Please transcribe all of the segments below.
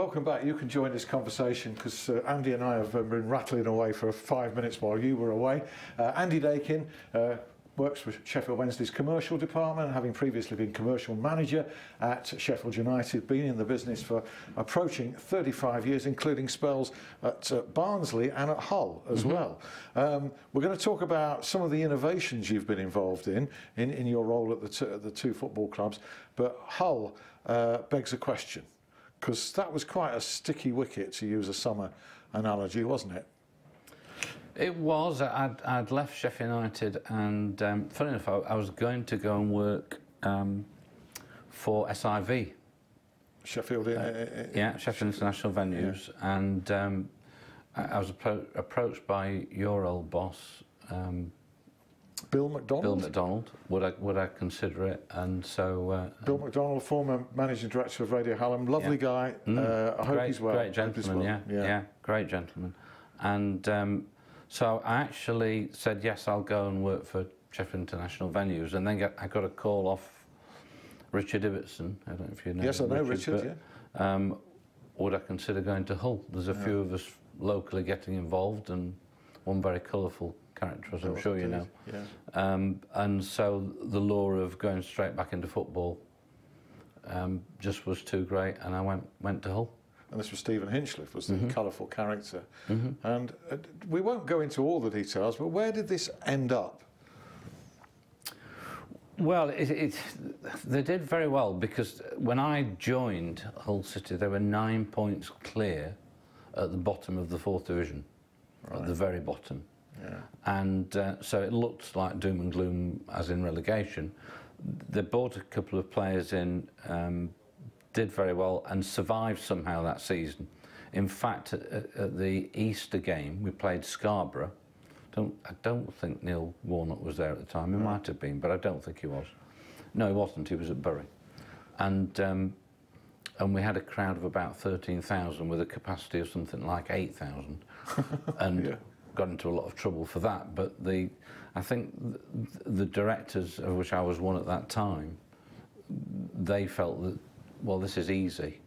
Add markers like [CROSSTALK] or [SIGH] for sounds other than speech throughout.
Welcome back. You can join this conversation because uh, Andy and I have uh, been rattling away for five minutes while you were away. Uh, Andy Daykin uh, works for Sheffield Wednesday's commercial department, having previously been commercial manager at Sheffield United, been in the business for approaching 35 years, including spells at uh, Barnsley and at Hull as mm -hmm. well. Um, we're going to talk about some of the innovations you've been involved in in, in your role at the, at the two football clubs, but Hull uh, begs a question because that was quite a sticky wicket to use a summer analogy, wasn't it? It was. I'd, I'd left Sheffield United, and um, funny enough, I, I, was going to go and work um, for SIV. Sheffield, uh, yeah, Sheffield International Venues, yeah. and um, I, I, was appro approached by your old boss, um, Bill McDonald. Bill McDonald. Would I would I consider it? And so. Uh, Bill McDonald, former managing director of Radio Hallam, lovely yeah. guy. Mm, uh, I hope great, he's well. Great gentleman. Well. Yeah, yeah, yeah, great gentleman. And um, so I actually said yes, I'll go and work for Sheffield International Venues, and then get, I got a call off Richard Ibbotson. I don't know if you know. Yes, I know Richard. Richard yeah. Um, would I consider going to Hull? There's a yeah. few of us locally getting involved, and one very colourful character, as I'm sure you know. Yeah. Um, and so the lure of going straight back into football um, just was too great, and I went went to Hull. And this was Stephen Hinchliffe, was the mm -hmm. colourful character. Mm -hmm. And uh, we won't go into all the details, but where did this end up? Well, it, it, they did very well because when I joined Hull City, they were nine points clear at the bottom of the fourth division, right. at the very bottom. Yeah. And uh, so it looked like doom and gloom as in relegation. They bought a couple of players in, um, did very well and survived somehow that season. In fact, at, at the Easter game, we played Scarborough. Don't, I don't think Neil Warnock was there at the time. He right. might have been, but I don't think he was. No, he wasn't. He was at Bury. And, um, and we had a crowd of about 13,000 with a capacity of something like 8,000. [LAUGHS] and yeah got into a lot of trouble for that. But the, I think the, the directors, of which I was one at that time, they felt that, well, this is easy.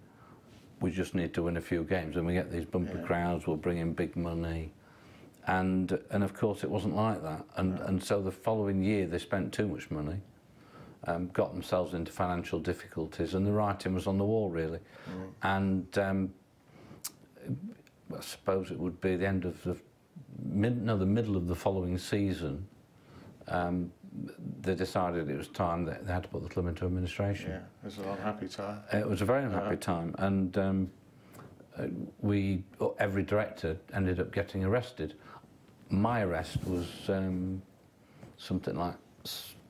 We just need to win a few games, and we get these bumper yeah. crowds. We'll bring in big money, and and of course it wasn't like that. And and so the following year they spent too much money. Um, got themselves into financial difficulties, and the writing was on the wall, really. Mm. And um, I suppose it would be the end of the mid, no, the middle of the following season, um, they decided it was time that they had to put the club into administration. Yeah, it was an unhappy time. It was a very unhappy time, and um, uh, we, every director ended up getting arrested. My arrest was um, something like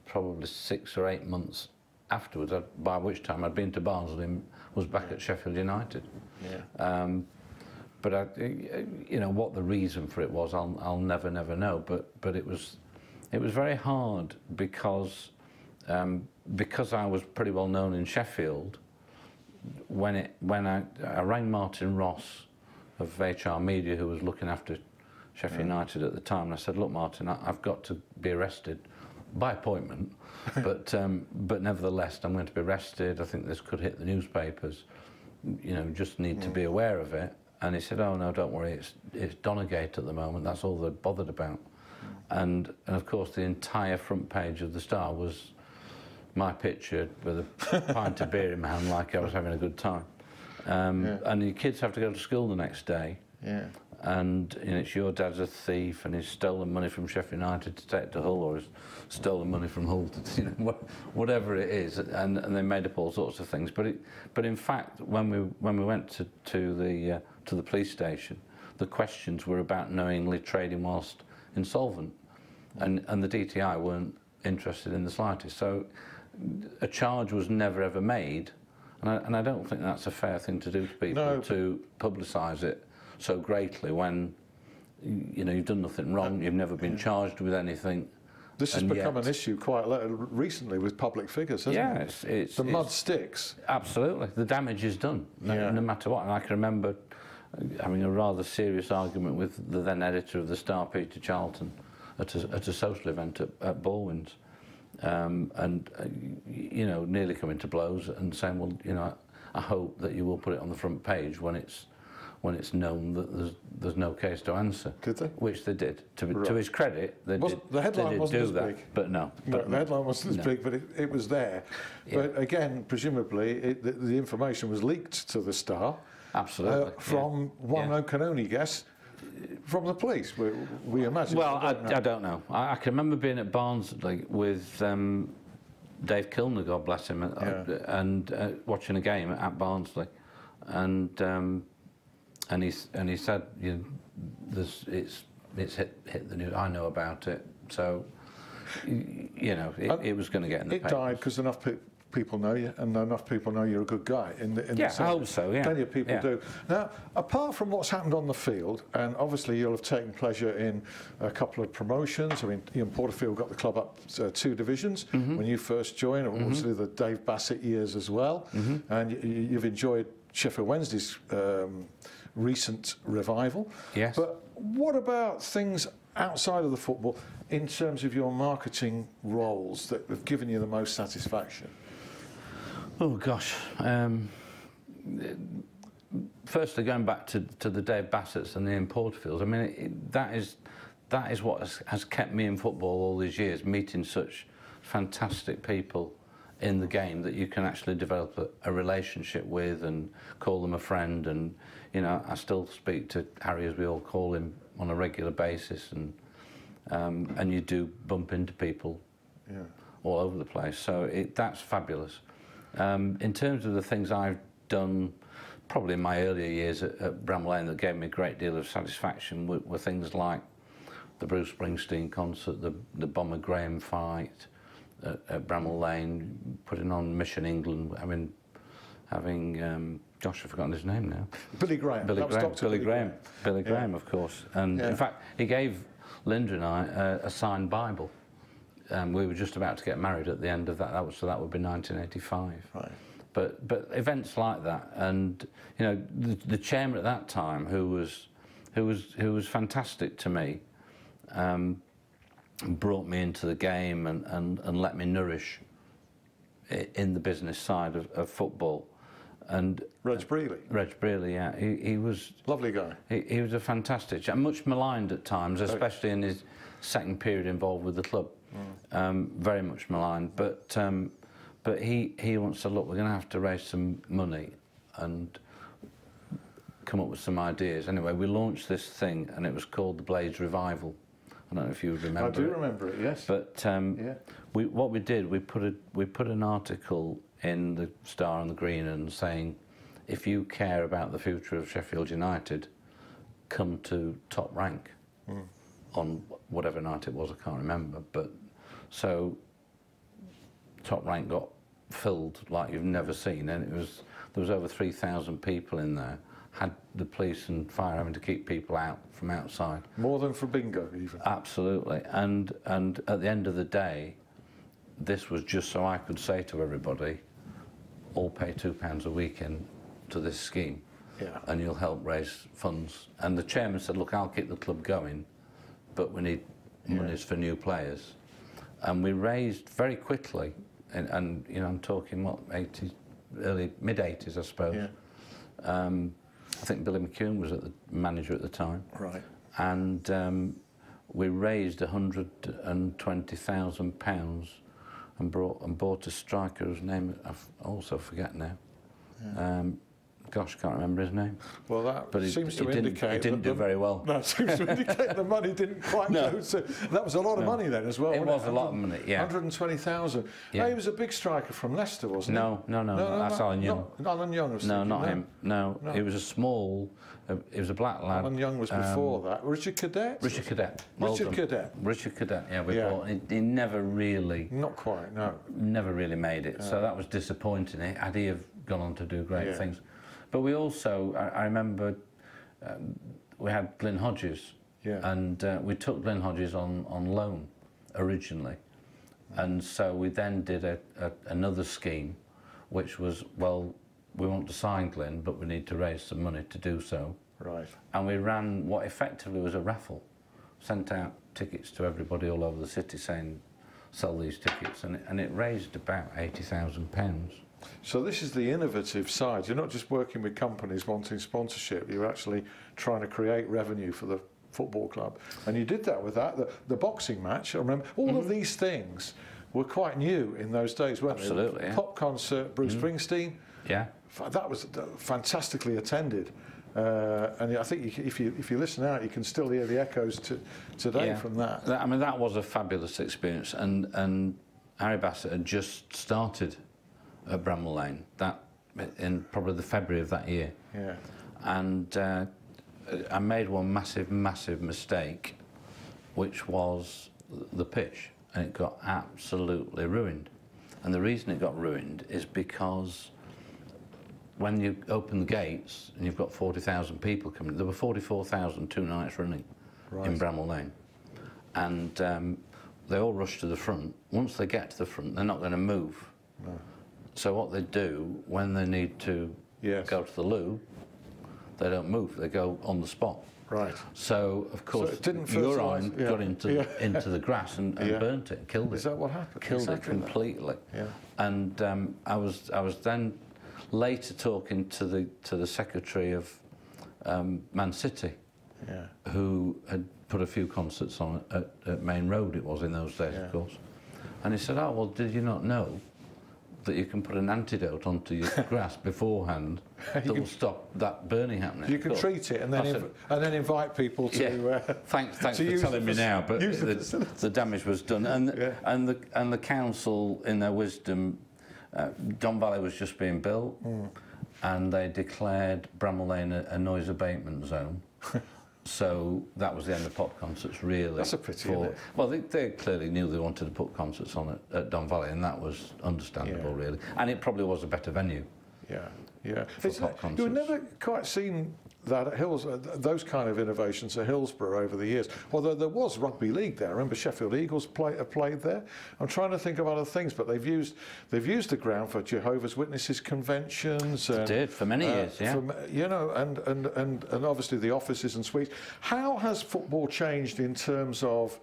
probably six or eight months afterwards, by which time I'd been to Barnsley and was back yeah. at Sheffield United. Yeah. But I, you know what the reason for it was, I'll, I'll never, never know. But but it was, it was very hard because um, because I was pretty well known in Sheffield. When it when I, I rang Martin Ross of HR Media, who was looking after Sheffield yeah. United at the time, and I said, "Look, Martin, I, have got to be arrested." By appointment, [LAUGHS] but um, but nevertheless, I'm going to be arrested. I think this could hit the newspapers. You know, just need to be aware of it. And he said, oh, no, don't worry, it's, it's Donnygate at the moment, that's all they're bothered about. And, and of course, the entire front page of the Star was my picture with a pint of beer in my hand like I was having a good time. Um, yeah. And the kids have to go to school the next day. Yeah and you know, it's your dad's a thief and he's stolen money from Sheffield United to take to Hull or he's stolen money from Hull to, you know, whatever it is and, and they made up all sorts of things but it, but in fact when we when we went to, to the uh, to the police station the questions were about knowingly trading whilst insolvent and and the DTI weren't interested in the slightest so a charge was never ever made and I, and I don't think that's a fair thing to do to people no. to publicise it so greatly when you know you've done nothing wrong, you've never been charged with anything. This has become yet, an issue quite recently with public figures, hasn't yeah, it? It's, it's, the mud sticks. Absolutely, the damage is done, no, yeah. no matter what. And I can remember having a rather serious argument with the then editor of the Star, Peter Charlton, at a, at a social event at, at Baldwin's, um, and uh, you know, nearly coming to blows and saying, well, you know, I hope that you will put it on the front page when it's when it's known that there's there's no case to answer. Could they? Which they did. To, Right. to his credit, they Was- did, the headline did wasn't do as that. big. But no. No, the headline wasn't as no. big, but it, it was there. Yeah. But again, presumably, it, the, the information was leaked to the Star Absolutely. uh, from one Yeah. can only guess from the police. We, we imagine. Well, I, don't know. I don't know. I, I can remember being at Barnsley with um, Dave Kilner, God bless him, uh, Yeah. and uh, watching a game at Barnsley, and um, and he and he said, you know, it's it's hit hit the news. I know about it, so you know it, it was going to get in the It papers. died because enough pe- people know you, and enough people know you're a good guy. In the, in Yeah, the I hope so, yeah. Plenty of people Yeah. do. Now, apart from what's happened on the field, and obviously you'll have taken pleasure in a couple of promotions. I mean, Ian Porterfield got the club up uh, two divisions Mm-hmm. when you first joined. Obviously, the Dave Bassett years as well, Mm-hmm. and y- y- you've enjoyed Sheffield Wednesday's um, recent revival. Yes. But what about things outside of the football in terms of your marketing roles that have given you the most satisfaction? Oh gosh. Um, firstly, going back to, to the Dave Bassett's and the Ian Porterfields, I mean, it, that is that is what has, has kept me in football all these years, meeting such fantastic people in the game that you can actually develop a, a relationship with and call them a friend. And you know, I still speak to Harry, as we all call him, on a regular basis, and um, and you do bump into people Yeah. all over the place. So it, that's fabulous. Um, in terms of the things I've done, probably in my earlier years at, at Bramall Lane that gave me a great deal of satisfaction were, were things like the Bruce Springsteen concert, the, the Bomber Graham fight at, at Bramall Lane, putting on Mission England, I mean, having, um, Josh, I've forgotten his name now. Billy Graham. Billy that Graham, Dr. Billy Graham, Billy Yeah. Graham, of course. And Yeah. in fact, he gave Linda and I a, a signed Bible. Um, we were just about to get married at the end of that. That was so that would be 1985. Right. But but events like that, and you know, the, the chairman at that time, who was who was who was fantastic to me, um, brought me into the game and, and, and let me nourish in the business side of, of football. And Reg Brealey. Reg Brealey, yeah, he, he was Lovely guy. he, he was a fantastic much maligned at times, Oh. especially in his second period involved with the club. Mm. Um, very much maligned, but um, but he he wants to look. We're going to have to raise some money and come up with some ideas. Anyway, we launched this thing, and it was called the Blades Revival. I don't know if you remember. I do it. remember it, yes. But um, Yeah. we, what we did, we put a we put an article in the Star and the Green and saying, if you care about the future of Sheffield United, come to top rank on whatever night it was. I can't remember, but so top rank got filled like you've never seen, and it was there was over three thousand people in there. Had the police and fire having to keep people out from outside. More than for bingo, even. Absolutely. And and at the end of the day, this was just so I could say to everybody, all pay two pounds a week in to this scheme Yeah. and you'll help raise funds. And the chairman said, look, I'll keep the club going, but we need monies for new players. And we raised very quickly, and, and you know, I'm talking what, 80s, early, mid 80s, I suppose. Yeah. Um, I think Billy McEwen was the manager at the time Right. and um, we raised £120,000 and brought and bought a striker whose name I also forget now. Um, gosh, I can't remember his name. Well, that But it, seems to it didn't, indicate it didn't do the, very well. [LAUGHS] No, it seems to indicate the money didn't quite No. go to. That was a lot of No. money then as well. It was a lot of money, yeah. 120,000. Yeah. No, he was a big striker from Leicester, wasn't No, no, no, no, that's Alan Young. Not, Alan Young was No, thinking, not him. No, No. he was a small. Uh, he was a black lad. Alan Young was before that. Richard Cadette? Richard Cadette. Well Richard done. Cadette. Richard Cadette. Yeah, we Yeah. bought. He, he never really, Not quite, no. never really made it. So that was disappointing. He- Had he have gone on to do great Yeah. things, but we also, I, I remember, um, we had Glyn Hodges, Yeah. and uh, we took Glyn Hodges on on loan originally, and so we then did a, a, another scheme, which was well, we want to sign Glyn, but we need to raise some money to do so. Right. and we ran what effectively was a raffle. Sent out tickets to everybody all over the city saying, sell these tickets, and it, and it raised about eighty thousand pounds. So this is the innovative side. You're not just working with companies wanting sponsorship. You're actually trying to create revenue for the football club, and you did that with that. The, the boxing match. I remember all mm-hmm. of these things were quite new in those days, weren't Absolutely, they? Yeah. Pop concert, Bruce mm-hmm. Springsteen. Yeah. That was fantastically attended. Uh, and I think you, if you if you listen out, you can still hear the echoes to, today yeah. from that. I mean, that was a fabulous experience, and and Harry Bassett had just started at Bramall Lane that in probably the February of that year. Yeah. And uh, I made one massive, massive mistake, which was the pitch, and it got absolutely ruined. And the reason it got ruined is because when you open the gates and you've got 40,000 people coming, there were 44,000 two nights running right. in Bramall Lane. And um, they all rush to the front. Once they get to the front, they're not going to move. No. So what they do when they need to yes. go to the loo, they don't move. They go on the spot. Right. So of course, so urine yeah. got into yeah. [LAUGHS] into the grass and, and yeah. burnt it, killed it. Is that what happened? Killed exactly it completely. That. Yeah. And um, I was I was then later talking to the to the secretary of um, Man City, yeah. who had put a few concerts on at, at Maine Road. It was in those days, of course. And he said, "Oh well, did you not know that you can put an antidote onto your [LAUGHS] grass beforehand that will stop that burning happening. You can treat it and then said, and then invite people to. Yeah, uh, [LAUGHS] thanks, thanks for telling me now, but [LAUGHS] the, the, the, damage was done, and yeah. and the and the council, in their wisdom, uh, Don Valley was just being built, mm. and they declared Bramall Lane a, a noise abatement zone. So that was the end of pop concerts, really. That's a pity, for, Well, they, they, clearly knew they wanted to put concerts on at, at Don Valley, and that was understandable, yeah. really. And it probably was a better venue. Yeah, yeah. you were never quite seen that at Hills, uh, those kind of innovations at Hillsborough over the years. Although there was rugby league there. I remember Sheffield Eagles play, uh, played there. I'm trying to think of other things, but they've used they've used the ground for Jehovah's Witnesses conventions. And, they did for many uh, years, yeah. For, you know, and, and and and obviously the offices and suites. How has football changed in terms of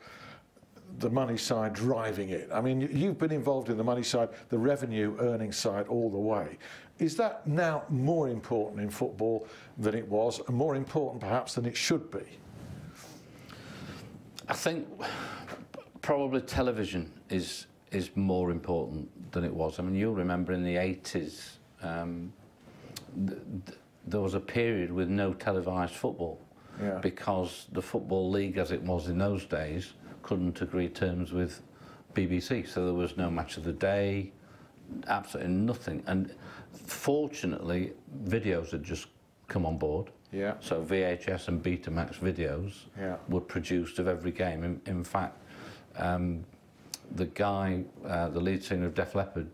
the money side driving it. I mean, you've been involved in the money side, the revenue earning side all the way. Is that now more important in football than it was, and more important perhaps than it should be? I think probably television is is more important than it was. I mean, you'll remember in the 80s, um, th th there was a period with no televised football yeah. because the Football League, as it was in those days, couldn't agree terms with BBC. So there was no match of the day, absolutely nothing. And fortunately, videos had just come on board. Yeah. So VHS and Betamax videos yeah. were produced of every game. In, in fact, um, the guy, uh, the lead singer of Def Leppard,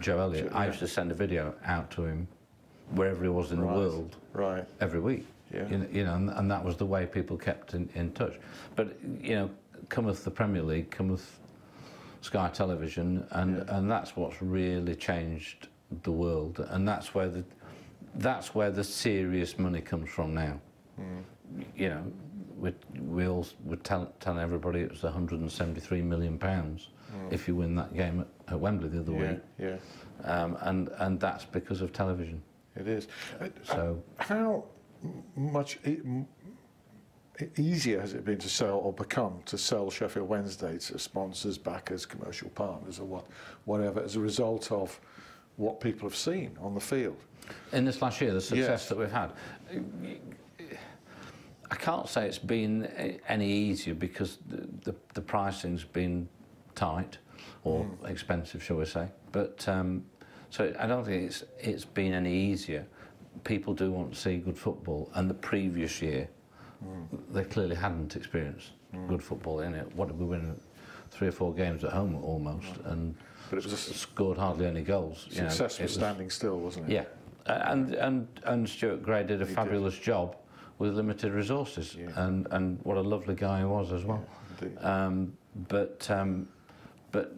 Joe Elliott, yeah. I used to send a video out to him wherever he was in right. the world right. every week. Yeah. You, you know, and, and, that was the way people kept in, in touch. But, you know, cometh the Premier League, cometh Sky Television, and, yeah. and that's what's really changed the world, and that's where the that's where the serious money comes from now. Mm. You know, we we all we're tell, telling everybody it was 173 million pounds mm. if you win that game at, at Wembley the other yeah, week. Yeah. Um, and and that's because of television. It is. So how much easier has it been to sell or become to sell Sheffield Wednesday to sponsors, backers, commercial partners, or what, whatever, as a result of what people have seen on the field? In this last year, the success yes. that we've had. I can't say it's been any easier because the, the, the pricing's been tight or mm. expensive, shall we say. But um, so I don't think it's it's been any easier. People do want to see good football, and the previous year Mm. They clearly hadn't experienced mm. good football in it. What did we win? Three or four games at home almost, and but it was scored hardly any goals. Success you know, was standing still, wasn't it? Yeah, and and and Stuart Gray did a he fabulous did. job with limited resources, yeah. and and what a lovely guy he was as well. Yeah, um, but um, but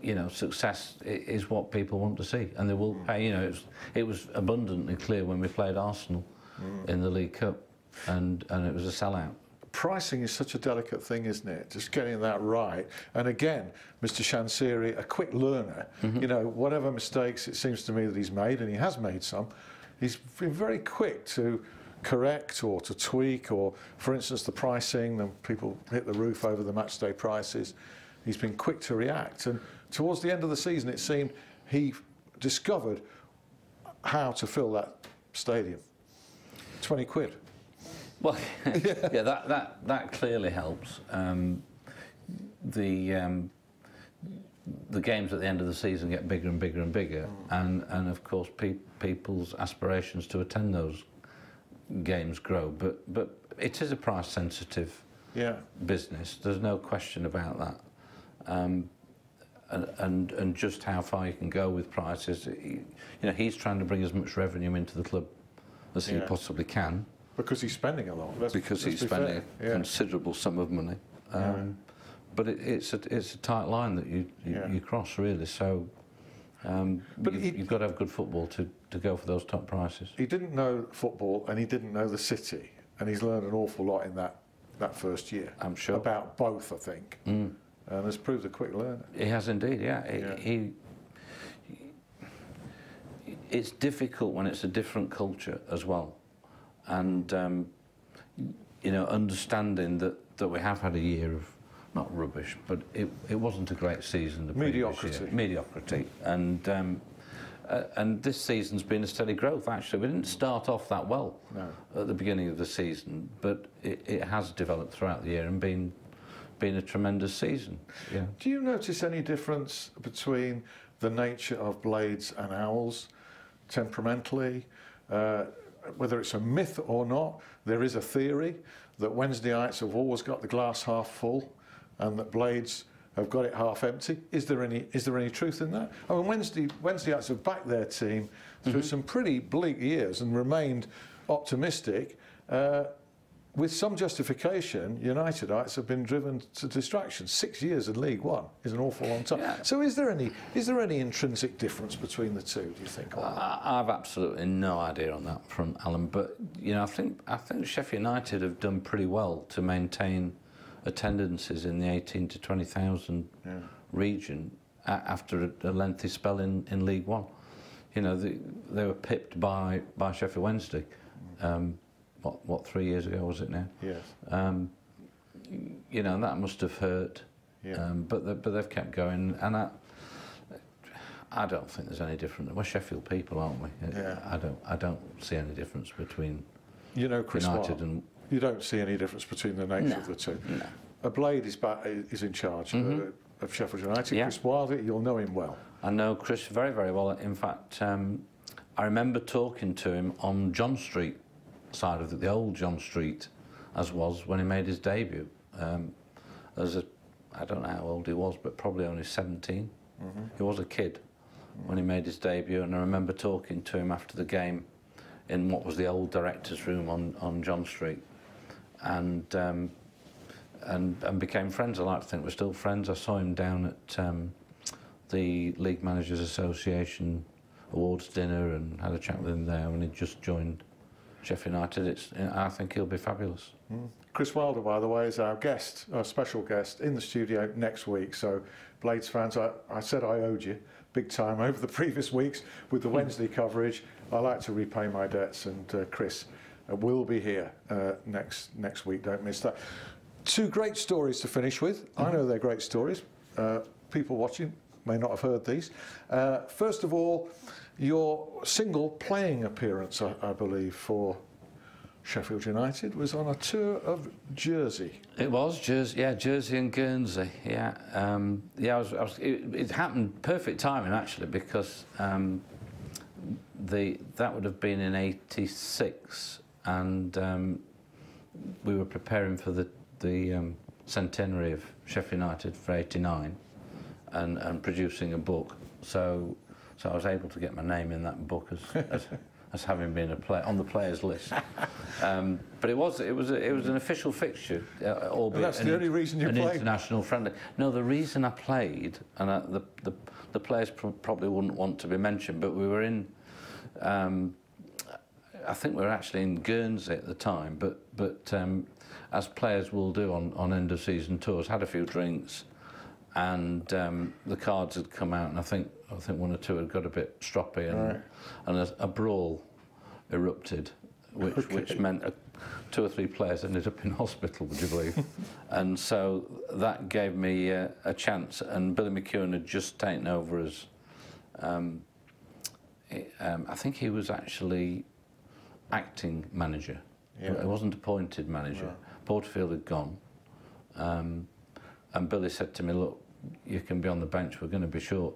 you know, success is what people want to see, and they will mm. pay. You know, it was, it was abundantly clear when we played Arsenal mm. in the League Cup and and it was a sellout. Pricing is such a delicate thing, isn't it? Just getting that right. And again, Mr. Chansiri, a quick learner, mm-hmm. you know, whatever mistakes it seems to me that he's made, and he has made some, he's been very quick to correct or to tweak, or for instance, the pricing, then people hit the roof over the match day prices. He's been quick to react. And towards the end of the season, it seemed he discovered how to fill that stadium. 20 quid. Well, [LAUGHS] yeah, that, that, that clearly helps. Um, the, um, the games at the end of the season get bigger and bigger and bigger, and, and of course, pe- people's aspirations to attend those games grow. But, but it is a price sensitive Yeah. business, there's no question about that. Um, and, and, and just how far you can go with prices, he- you know, he's trying to bring as much revenue into the club as he possibly can. Because he's spending a lot. Let's, because he's spending fair. a considerable sum of money. Um, But it, it's a it's a tight line that you you, Yeah. you cross really. So um, But you, he- you've got to have good football to, to go for those top prices. He didn't know football and he didn't know the city, and he's learned an awful lot in that, that first year. I'm sure. About both, I think. Mm. And has proved a quick learner. He has indeed, yeah. He, Yeah. he, it's difficult when it's a different culture as well, and um, you know, understanding that, that we have had a year of not rubbish, but it, it wasn't a great season. The Mediocrity. year. mediocrity, and um, uh, and this season's been a steady growth. Actually, we didn't start off that well No. at the beginning of the season, but it, it has developed throughout the year and been been a tremendous season. Yeah. Do you notice any difference between the nature of blades and owls temperamentally? Uh, whether it's a myth or not, there is a theory that Wednesdayites have always got the glass half full and that blades have got it half empty. Is there any, is there any truth in that? I mean, Wednesday, Wednesdayites have backed their team through some pretty bleak years and remained optimistic. Uh, with some justification, Unitedites have been driven to distraction. Six years in League One is an awful long time. Yeah. So, is there any is there any intrinsic difference between the two? Do you think? I, I've absolutely no idea on that from Alan, but you know, I think I think Sheffield United have done pretty well to maintain attendances in the 18 to 20,000 Yeah. region after a, lengthy spell in, in League One. You know, they, they were pipped by by Sheffield Wednesday. Um, what what three years ago was it now? Yes. Um, you know, that must have hurt. Yeah. Um, but they, but they've kept going, and I, I don't think there's any difference. We're Sheffield people, aren't we? Yeah. I don't I don't see any difference between you know, Chris United and you don't see any difference between the nature No. of the two. no. A Blade is back, is in charge Mhm. uh, of Sheffield United. Yeah. Chris Wilder, you'll know him well. I know Chris very very well. In fact, um, I remember talking to him on John Street side of the, the old John Street, as was when he made his debut. Um, as a I don't know how old he was, but probably only 17. He was a kid when he made his debut, and I remember talking to him after the game in what was the old director's room on, on John Street, and um, and and became friends. I like to think we're still friends. I saw him down at um, the League Managers Association awards dinner and had a chat with him there when he just joined Sheffield United. It's I think he'll be fabulous. Chris Wilder, by the way, is our guest, our special guest in the studio next week. So, Blades fans, I, I said I owed you big time over the [LAUGHS] previous weeks with the Wednesday coverage. I like to repay my debts, and uh, Chris uh, will be here uh, next next week. Don't miss that. Two great stories to finish with. I know they're great stories. Uh, people watching may not have heard these. Uh, first of all, your single playing appearance, I, I believe, for Sheffield United was on a tour of Jersey. It was Jersey, yeah, Jersey and Guernsey, yeah, um, yeah. I was, I was, it, it happened perfect timing actually because um, the that would have been in '86, and um, we were preparing for the the um, centenary of Sheffield United for '89, and and producing a book. So so I was able to get my name in that book as. [LAUGHS] as as having been a play on the players list, um, but it was it was a, it was an official fixture, uh, albeit that's an, the only reason you an played? international friendly. No, the reason I played, and I, the, the the players pr- probably wouldn't want to be mentioned, but we were in um, I think we were actually in Guernsey at the time, but but um, as players will do on, on end of season tours, had a few drinks, and um, the cards had come out, and I think I think one or two had got a bit stroppy, and Right. and a, a brawl erupted, which which meant a, two or three players ended up in [LAUGHS] hospital, would you believe? [LAUGHS] and so that gave me uh, a chance, and Billy McEwen had just taken over as. Um, um, I think he was actually acting manager. Yeah. He wasn't appointed manager. Right. Porterfield had gone. Um, and Billy said to me, look, you can be on the bench, we're going to be short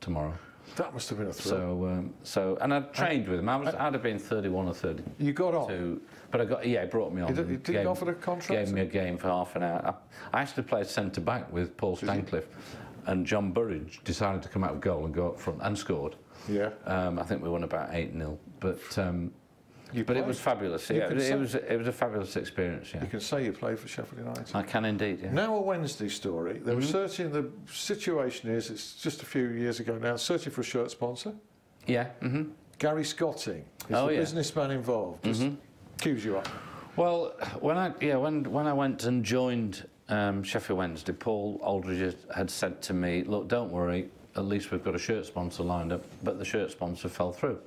tomorrow. That must have been a thrill. So, um, so, and I'd trained with him. I was, I'd have been 31 or 30. you got on. but I got, yeah, he brought me on. He did- he offer the contract? Gave me a game for half an hour. I, I actually played centre back with Paul Stancliffe, and John Burridge decided to come out with goal and go up front and scored. Yeah. Um, I think we won about 8 0. But, um, You but it was fabulous. It, say- it was, it was a fabulous experience. Yeah. You can say you played for Sheffield United. I can indeed, yeah. Now a Wednesday story. They were Mm-hmm. searching. The situation is, it's just a few years ago now. Searching for a shirt sponsor. Yeah. Mm -hmm. Gary Scotting is Oh, the yeah. businessman involved. Just cues you up. Well, when I yeah when when I went and joined um, Sheffield Wednesday, Paul Aldridge had said to me, "Look, don't worry. At least we've got a shirt sponsor lined up." But the shirt sponsor fell through,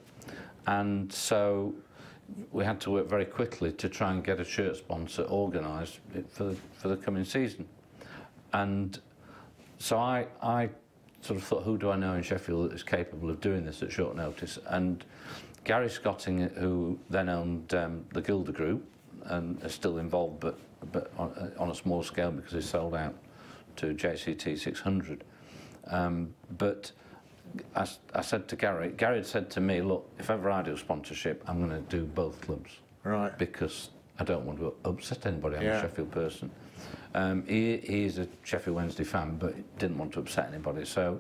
and so we had to work very quickly to try and get a shirt sponsor organised for the, for the coming season. And so I I sort of thought, who do I know in Sheffield that is capable of doing this at short notice? And Gary Scotting, who then owned um, the Gilder Group and is still involved, but but on, uh, on a small scale because he sold out to JCT 600. Um, but I, I said to Gary, Gary had said to me, look, if ever I do sponsorship, I'm going to do both clubs Right. because I don't want to upset anybody. I'm Yeah. a Sheffield person. Um, he, he is a Sheffield Wednesday fan, but didn't want to upset anybody. So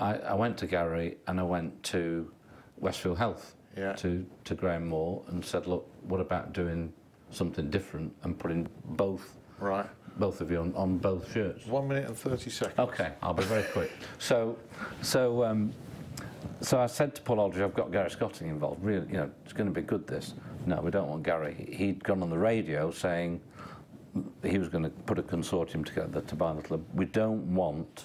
I, I went to Gary and I went to Westfield Health Yeah. to, to Graham Moore and said, look, what about doing something different and putting both Right. Both of you on, on both shirts? One minute and thirty seconds. Okay, I'll be very quick. So, so, um, so I said to Paul Aldridge, I've got Gary Scotting involved. Really, you know, it's going to be good. This. No, we don't want Gary. He'd gone on the radio saying he was going to put a consortium together to buy the club. We don't want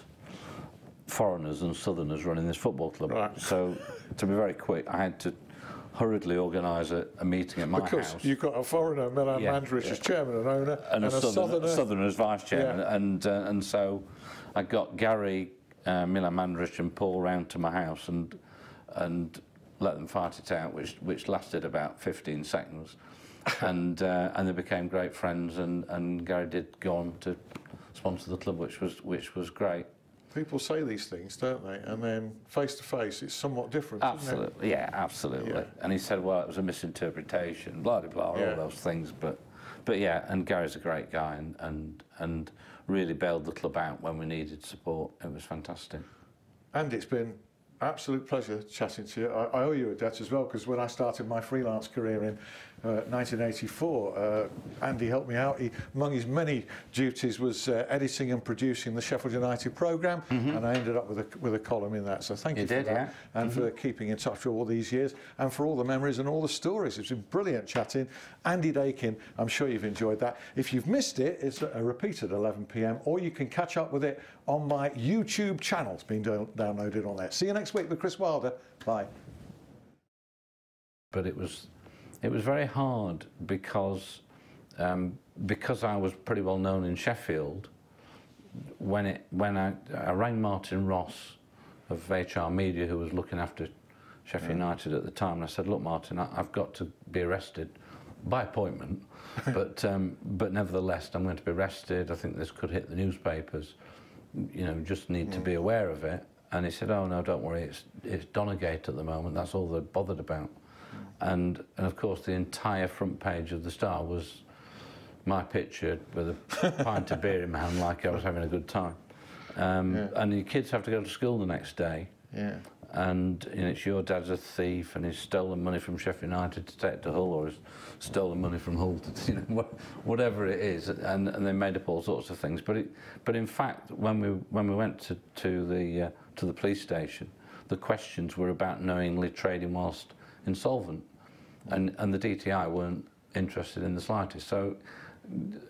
foreigners and southerners running this football club. Right. So, to be very quick, I had to hurriedly organise a, a meeting at my Because house. you've got a foreigner, Milan Yeah, Mandarić, yeah. as chairman and owner, and, a, southerner, southerner. southerner as vice chairman, Yeah. and uh, and so I got Gary, uh, Milan Mandarić, and Paul round to my house and and let them fight it out, which which lasted about 15 seconds, [LAUGHS] and uh, and they became great friends, and and Gary did go on to sponsor the club, which was which was great. People say these things, don't they? And then face to face, it's somewhat different. Absolutely, yeah, absolutely. Yeah. And he said, well, it was a misinterpretation, blah blah blah, Yeah. all those things. But, but yeah, and Gary's a great guy, and and and really bailed the club out when we needed support. It was fantastic. And it's been absolute pleasure chatting to you. I, I owe you a debt as well because when I started my freelance career in uh, 1984, uh, Andy helped me out. He, among his many duties was uh, editing and producing the Sheffield United programme, and I ended up with a, with a column in that. So thank you, You for did, that, yeah. and for keeping in touch for all these years, and for all the memories and all the stories. It's been brilliant chatting. Andy Daykin, I'm sure you've enjoyed that. If you've missed it, it's a repeat at 11 p.m. or you can catch up with it on my YouTube channel. It's been do- downloaded on there. See you next week with Chris Wilder. Bye. but it was it was very hard because um, because I was pretty well known in Sheffield. When it when I, I rang Martin Ross of HR Media, who was looking after Sheffield United at the time, and I said, "Look, Martin, I, I've got to be arrested by appointment, [LAUGHS] but um, but nevertheless, I'm going to be arrested. I think this could hit the newspapers. You know, just need to be aware of it." And he said, "Oh no, don't worry. It's it's Donnygate at the moment. That's all they're bothered about." And and of course, the entire front page of the Star was my picture with a [LAUGHS] pint of beer in my hand, like I was having a good time. Um, Yeah. And your kids have to go to school the next day, Yeah. and you know, it's your dad's a thief, and he's stolen money from Sheffield United to take to Hull, or he's stolen money from Hull to [LAUGHS] you know whatever it is, and, and they made up all sorts of things. But it, but in fact, when we when we went to to the uh, to the police station, the questions were about knowingly trading whilst insolvent, and, and the DTI weren't interested in the slightest. So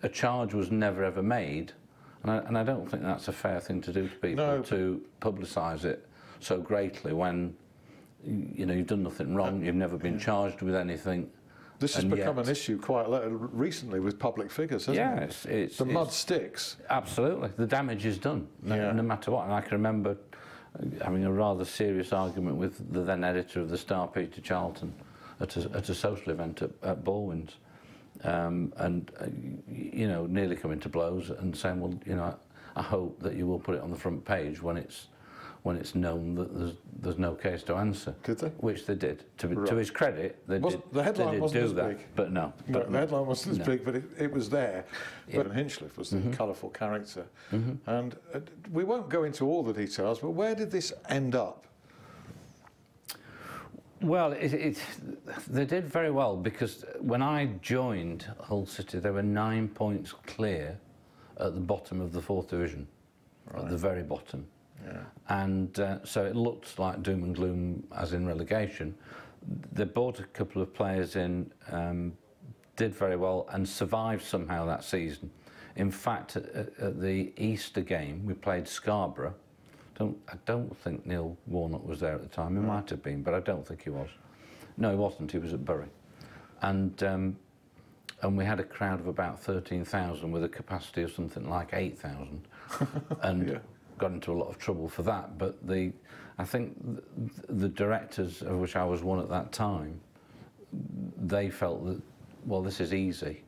a charge was never ever made, and I, and I don't think that's a fair thing to do to people No. to publicise it so greatly when you know you've done nothing wrong, you've never been charged with anything. This has become yet- an issue quite recently with public figures, hasn't Yeah, it? it's, it's The mud it's- sticks. Absolutely, the damage is done, no, Yeah. no matter what. And I can remember uh, having a rather serious argument with the then editor of the Star, Peter Charlton, at a, at a social event at, at Baldwin's, um, and uh, you know, nearly coming to blows and saying, well, you know, I hope that you will put it on the front page when it's when it's known that there's there's no case to answer. Did they? Which they did. To, Right. to his credit, they Wasn't- did. the headline did wasn't do as that, big. but no. No, But the headline wasn't as no. big, but it, it was there. Yeah. But Hinchliffe was the colourful character. Mm-hmm. And uh, we won't go into all the details, but where did this end up? Well, it, it, they did very well because when I joined Hull City, they were nine points clear at the bottom of the fourth division, at the very bottom. Yeah. And uh, so it looked like doom and gloom as in relegation. They bought a couple of players in, um, did very well, and survived somehow that season. In fact, at, at the Easter game, we played Scarborough. Don't, I don't think Neil Warnock was there at the time. He might have been, but I don't think he was. No, he wasn't. He was at Bury. And, um, and we had a crowd of about 13,000 with a capacity of something like 8,000. [LAUGHS] and Yeah. Got into a lot of trouble for that. But the, I think the, the directors, of which I was one at that time, they felt that, well, this is easy.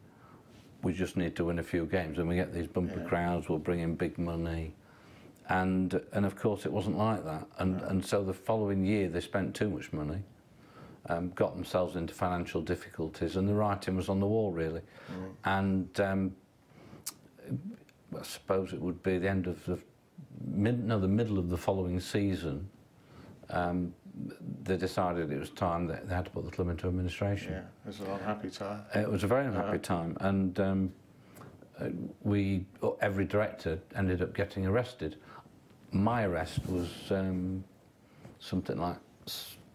We just need to win a few games, and we get these bumper Yeah. crowds. We'll bring in big money, and and of course it wasn't like that. And and so the following year they spent too much money, um, got themselves into financial difficulties, and the writing was on the wall really. And um, I suppose it would be the end of the mid, no, the middle of the following season. Um, they decided it was time that they had to put the club into administration. Yeah, it was an unhappy time. It was a very unhappy Yeah. time, and um, uh, we every director ended up getting arrested. My arrest was um, something like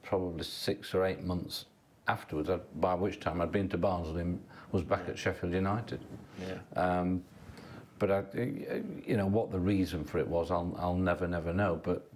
probably six or eight months afterwards. By which time I'd been to Barnsley and was back at Sheffield United. Yeah. Um, but I, you know what the reason for it was, I'll, I'll never, never know. But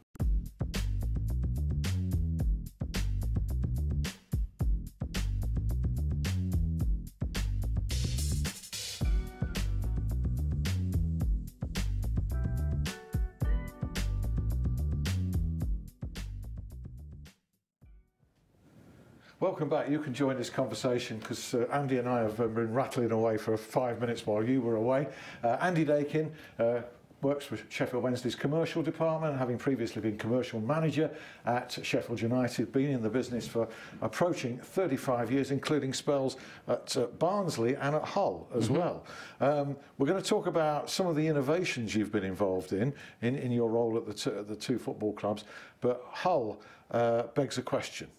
Welcome back. You can join this conversation because uh, Andy and I have uh, been rattling away for five minutes while you were away. Uh, Andy Daykin uh, works for Sheffield Wednesday's commercial department, having previously been commercial manager at Sheffield United, been in the business for approaching 35 years, including spells at uh, Barnsley and at Hull as well. Um, we're going to talk about some of the innovations you've been involved in in, in your role at the, two, at the two football clubs, but Hull uh, begs a question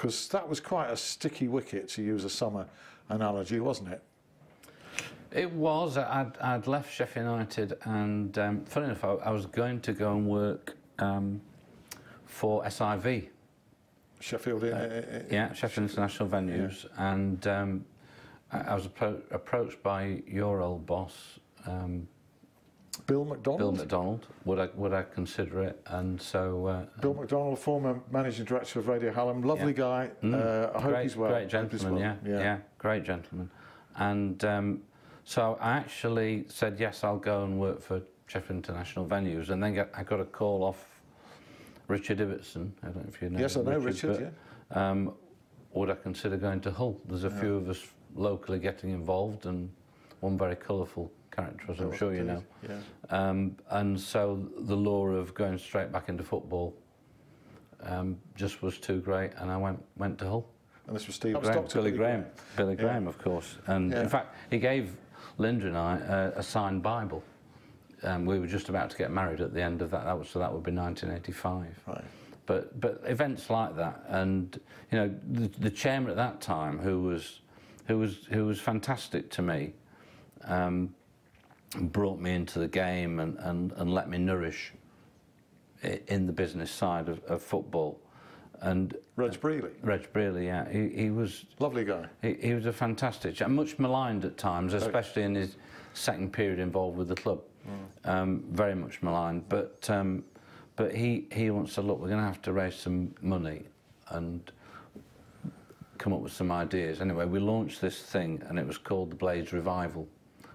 because that was quite a sticky wicket to use a summer analogy, wasn't it? It was. I'd, I'd left Sheffield United, and um, funny enough, I, I was going to go and work um, for SIV, Sheffield, in, uh, yeah, Sheffield International Venues, and um, I, I was appro- approached by your old boss, um, Bill McDonald. Bill McDonald. Would I would I consider it? And so uh, Bill McDonald, former managing director of Radio Hallam, lovely Yeah. guy. Mm. Uh, I hope great, he's well. Great gentleman, well. yeah, yeah, great gentleman. And um, so I actually said yes, I'll go and work for Sheffield International Venues, and then get, I got a call off Richard Ibbotson. I don't know if you know. Yes, I know Richard. but, um, would I consider going to Hull? There's a few of us locally getting involved, and one very colourful character, as I'm sure you know. Yeah. Um, and so the law of going straight back into football um, just was too great, and I went went to Hull. And this was Steve That was Graham. Billy Graham. Billy Yeah. Graham, of course. And Yeah. in fact, he gave Linda and I a, a signed Bible. Um, we were just about to get married at the end of that. That was so that would be 1985. Right. But but events like that, and you know, the, the chairman at that time, who was who was who was fantastic to me, um, brought me into the game and, and, and let me nourish in the business side of, of football. and Reg Brealey, Reg Brealey, yeah, he, he was lovely guy. he, he was a fantastic, and much maligned at times, especially in his second period involved with the club. Um, very much maligned, but um, but he he wants to look. We're going to have to raise some money and come up with some ideas. Anyway, we launched this thing, and it was called the Blades Revival.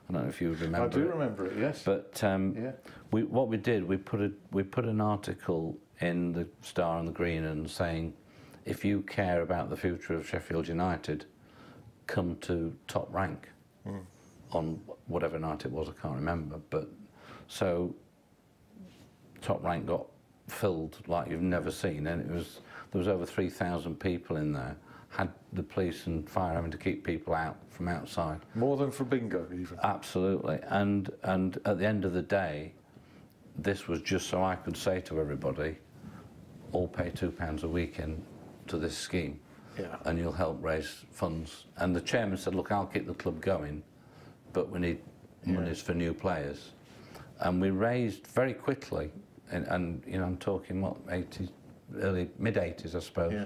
I don't know if you remember. I do it. remember it. Yes. But um, Yeah. we, what we did, we put a, we put an article in the Star and the Green and saying, if you care about the future of Sheffield United, come to top rank on whatever night it was. I can't remember. But so top rank got filled like you've never seen, and it was there was over three thousand people in there. Had the police and fire having to keep people out from outside. More than for bingo, even. Absolutely. And and at the end of the day, this was just so I could say to everybody, all pay two pounds a week in to this scheme, Yeah. and you'll help raise funds. And the chairman said, look, I'll keep the club going, but we need monies for new players. And we raised very quickly, and, and you know, I'm talking what 80s, early mid 80s, I suppose. Yeah.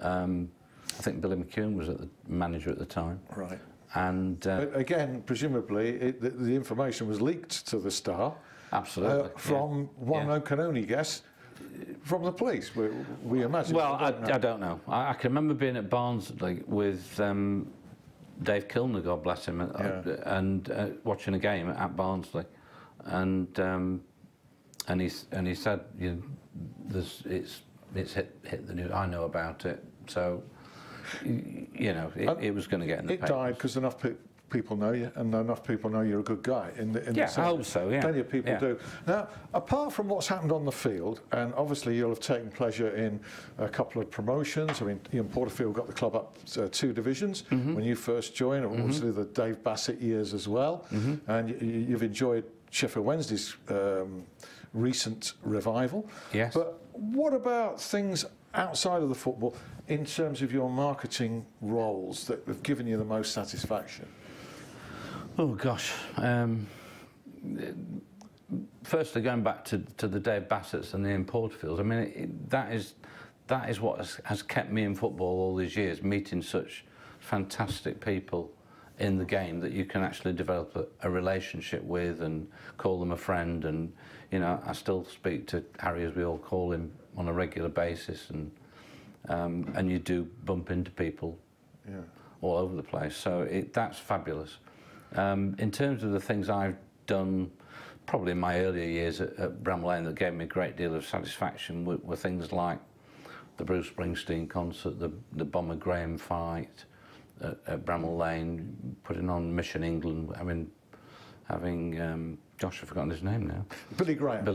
Um, I think Billy McEwen was at the manager at the time, Right. and uh, But again, presumably, it, the, the information was leaked to the Star absolutely uh, from one Yeah. I can only guess from the police. We, we imagine. Well, I, don't know. I don't know. I, I can remember being at Barnsley with um, Dave Kilner, God bless him, uh, Yeah. and uh, watching a game at Barnsley, and um, and he and he said, you know, it's it's hit hit the news. I know about it, so you know it, Um, it was going to get in the It papers. died because enough pe- people know you, and enough people know you're a good guy. In the, in Yeah, the I hope so, yeah. Plenty of people Yeah. do. Now, apart from what's happened on the field, and obviously you'll have taken pleasure in a couple of promotions. I mean, Ian Porterfield got the club up uh, two divisions Mm-hmm. when you first joined. Obviously, the Dave Bassett years as well, Mm-hmm. and y- y- you've enjoyed Sheffield Wednesday's um, recent revival. Yes. But what about things outside of the football in terms of your marketing roles that have given you the most satisfaction? Oh gosh. Um, firstly, going back to, to the Dave Bassett's and the Ian Porterfields, I mean, it, that is that is what has, has kept me in football all these years, meeting such fantastic people in the game that you can actually develop a, a relationship with and call them a friend. And you know, I still speak to Harry, as we all call him, on a regular basis, and um, and you do bump into people Yeah. all over the place. So it, that's fabulous. Um, in terms of the things I've done, probably in my earlier years at, at Bramall Lane that gave me a great deal of satisfaction were, were things like the Bruce Springsteen concert, the, the Bomber Graham fight at, at Bramall Lane, putting on Mission England, having, having um, Josh, I've forgotten his name now. Billy Graham. Billy